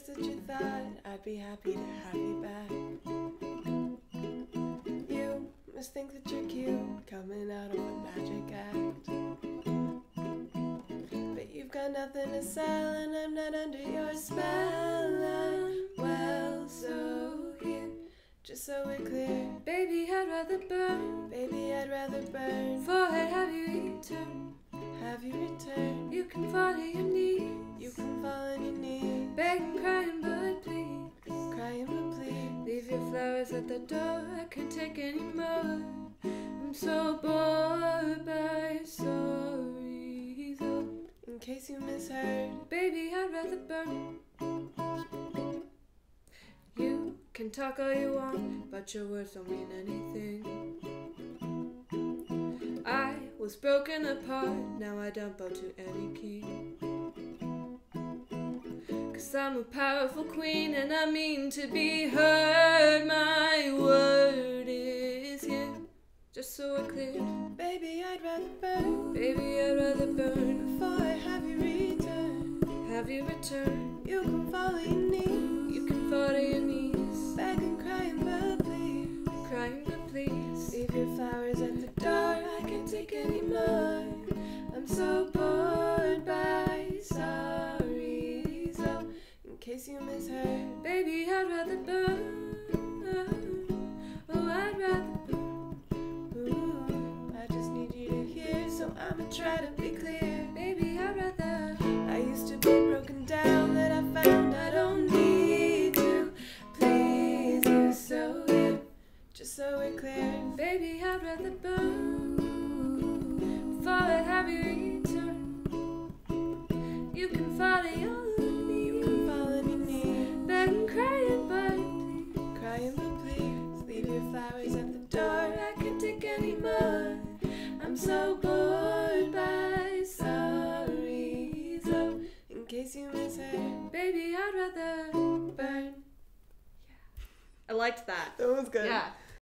guess that you thought I'd be happy to have you back. You must think that you're cute, coming out of a magic act. But you've got nothing to sell, and I'm not under your spell. Well, so here, just so we're clear. Baby, I'd rather burn. Baby, I'd rather burn. Forehead, have you returned? The door. I can't take any more. I'm so bored by sorry. Though. In case you misheard, Baby, I'd rather burn. You can talk all you want, but your words don't mean anything. I was broken apart, now I don't bow to any king. Cause I'm a powerful queen and I mean to be heard. My word is here, just so we're clear. baby, I'd rather burn. Baby, I'd rather burn. Before I have you return, Have you returned? you can fall on your knees, You can fall to your knees, begging, crying but please. crying, but please. Leave your flowers at the door, I can't take any more. Case you misheard, Baby, I'd rather burn. Oh, I'd rather burn. ooh, I just need you to hear, so I'ma try to be clear. Baby, I'd rather. I used to be broken down, that I found I don't need to please you. So, yeah, just so we're clear. Baby, I'd rather burn. Before I have you return. You can fall to your so by sorry. So in case you misheard, Baby, I'd rather burn. Yeah. I liked that. That was good. Yeah.